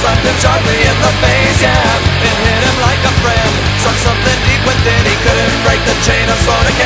Slapped him sharply in the face, yeah. It hit him like a friend. Struck something deep within. He couldn't break the chain of sonic